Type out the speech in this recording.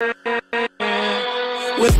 With